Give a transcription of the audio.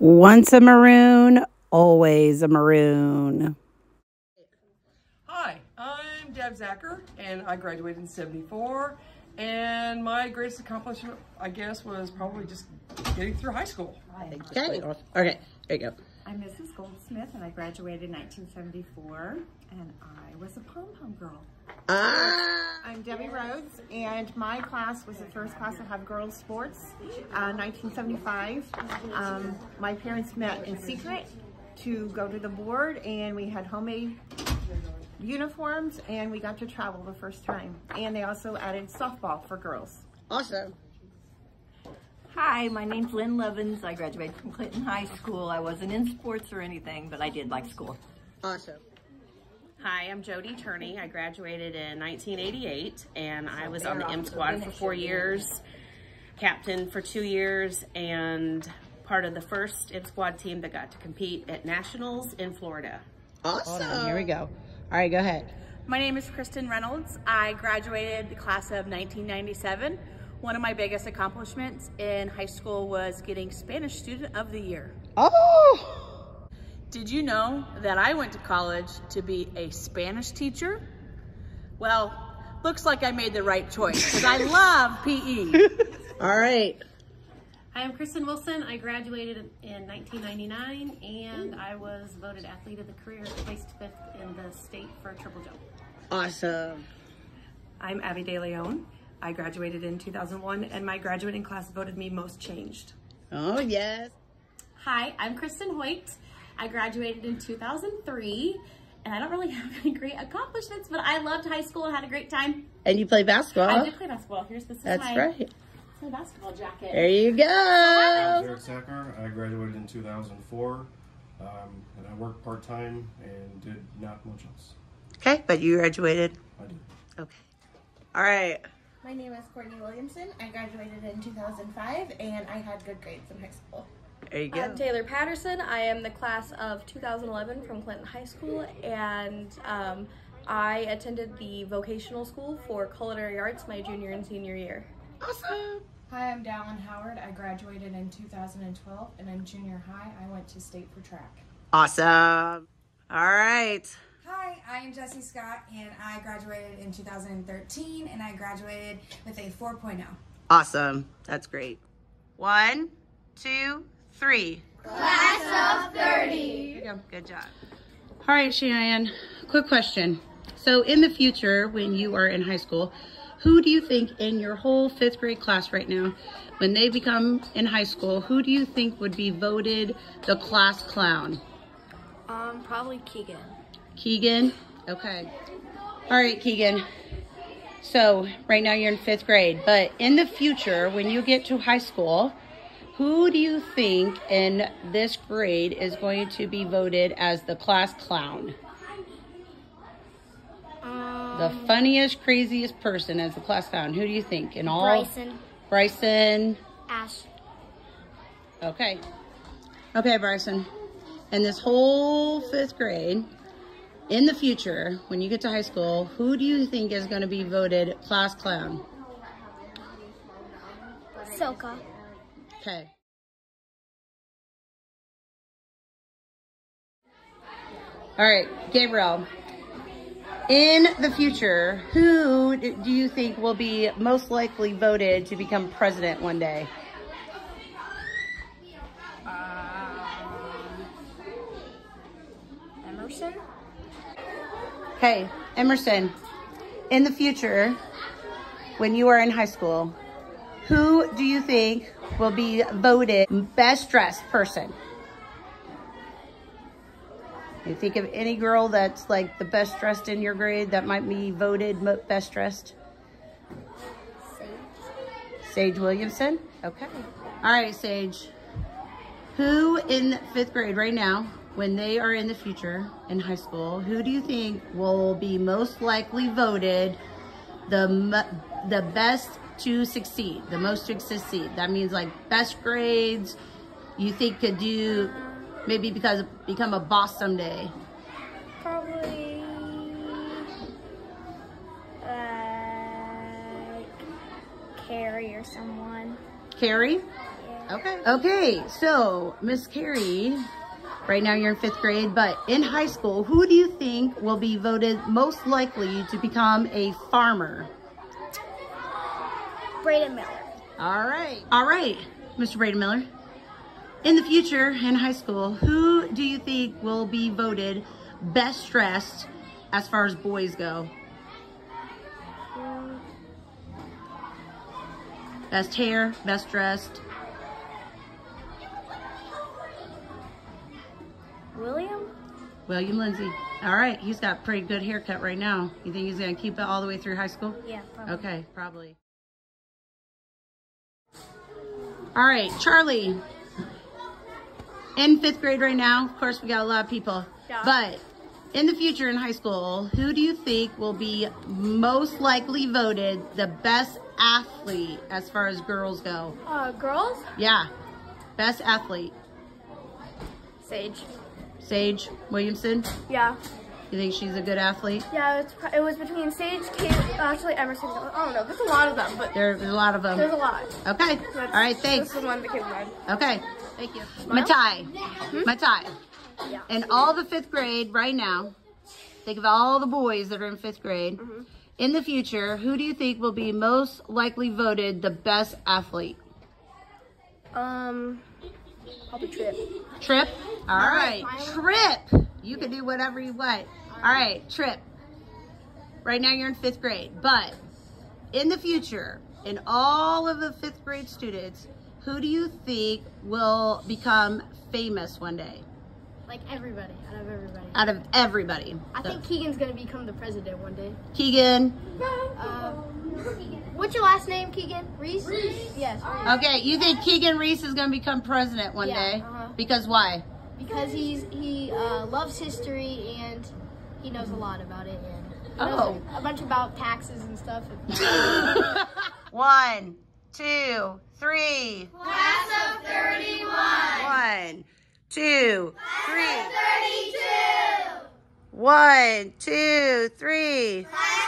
Once a maroon, always a maroon. Hi, I'm Deb Zacher, and I graduated in 74. And my greatest accomplishment, I guess, was probably just getting through high school. Okay. Okay. There you go. I'm Mrs. Goldsmith and I graduated in 1974 and I was a pom-pom girl. Ah. I'm Debbie Rhodes and my class was the first class to have girls sports, uh, 1975. Um, my parents met in secret to go to the board and we had homemade uniforms and we got to travel the first time. And they also added softball for girls. Awesome. Hi, my name's Lynn Levins. I graduated from Clinton High School. I wasn't in sports or anything, but I did like school. Awesome. Hi, I'm Jody Turney. I graduated in 1988 and I was on the M squad for four years, captain for two years, and part of the first M squad team that got to compete at nationals in Florida. Awesome. Here we go. All right, go ahead. My name is Kristen Reynolds. I graduated the class of 1997. One of my biggest accomplishments in high school was getting Spanish Student of the Year. Oh. Did you know that I went to college to be a Spanish teacher? Well, looks like I made the right choice because I love PE. All right. Hi, I'm Kristen Wilson. I graduated in 1999 and I was voted athlete of the career, placed fifth in the state for triple jump. Awesome. I'm Abby De Leon. I graduated in 2001 and my graduating class voted me most changed. Oh, yes. Hi, I'm Kristen Hoyt. I graduated in 2003 and I don't really have any great accomplishments, but I loved high school and had a great time. And you play basketball. I did play basketball. Here's this is That's my, right. my basketball jacket. There you go. I'm Derek Sacker. I graduated in 2004, um, and I worked part time and did not much else. Okay, but you graduated. I did. Okay. All right. My name is Courtney Williamson. I graduated in 2005 and I had good grades in high school. There you go. I'm Taylor Patterson. I am the class of 2011 from Clinton High School and um, I attended the vocational school for culinary arts my junior and senior year. Awesome. Hi, I'm Dallin Howard. I graduated in 2012 and in junior high I went to state for track. Awesome. All right. Hi, I am Jessie Scott and I graduated in 2013 and I graduated with a 4.0. Awesome. That's great. One, two, three. Class of 30. Go. Good job. All right, Cheyenne, quick question. So in the future, when you are in high school, who do you think in your whole fifth grade class right now, when they become in high school, who do you think would be voted the class clown? Um, probably Keegan. Keegan? Okay. All right, Keegan. So right now you're in fifth grade, but in the future, when you get to high school, who do you think in this grade is going to be voted as the class clown? Um, the funniest, craziest person as the class clown. Who do you think? In all? Bryson. Bryson. Ash. Okay. Okay, Bryson. In this whole fifth grade, in the future, when you get to high school, who do you think is going to be voted class clown? Silka. Okay. All right, Gabriel. In the future, who do you think will be most likely voted to become president one day? Um, Emerson. Okay, Emerson. In the future, when you are in high school, who do you think will be voted best dressed person? You think of any girl that's like the best dressed in your grade that might be voted best dressed? Sage. Sage Williamson? Okay. All right, Sage. Who in fifth grade right now, when they are in the future in high school, who do you think will be most likely voted the the best to succeed, the most to succeed? That means like best grades. You think could do maybe because become a boss someday. Probably like Carrie or someone. Carrie? Yeah. Okay. Okay, so Miss Carrie, right now you're in fifth grade, but in high school, who do you think will be voted most likely to become a farmer? Braden Miller. All right. All right, Mr. Braden Miller. In the future, in high school, who do you think will be voted best dressed as far as boys go? Um, best hair, best dressed. William Lindsay. All right, he's got pretty good haircut right now. You think he's gonna keep it all the way through high school? Yeah, probably. Okay, probably. All right, Charlie. In fifth grade right now, of course, we got a lot of people. Yeah. But in the future in high school, who do you think will be most likely voted the best athlete as far as girls go? Uh, girls? Yeah, best athlete. Sage. Sage Williamson. Yeah. You think she's a good athlete? Yeah, it's, it was between Sage, Kate, actually Emerson. I don't know. There's a lot of them, but There's a lot of them. there's a lot. Okay. That's- All right. Thanks. This is one that came to mind. Okay. Thank you. Matai. Matai. Yeah. In all the fifth grade right now, think of all the boys that are in fifth grade. In the future, who do you think will be most likely voted the best athlete? Um, probably Trip. Trip? All All right. right, Trip. You can do whatever you want. All right, Trip. Right now you're in fifth grade, but in the future, in all of the fifth grade students, who do you think will become famous one day? Like everybody, out of everybody. Out of everybody. I So, think Keegan's gonna become the president one day. Keegan. Uh, what's your last name, Keegan? Reese? Yes. Reese. Okay, you think Keegan Reese is going to become president one Yeah, day? uh-huh. Because why? Because he's he uh, loves history and he knows a lot about it and he knows Oh. a bunch about taxes and stuff. One, two, three. Class of 31. One, two, three. 32. One, two, three. Class of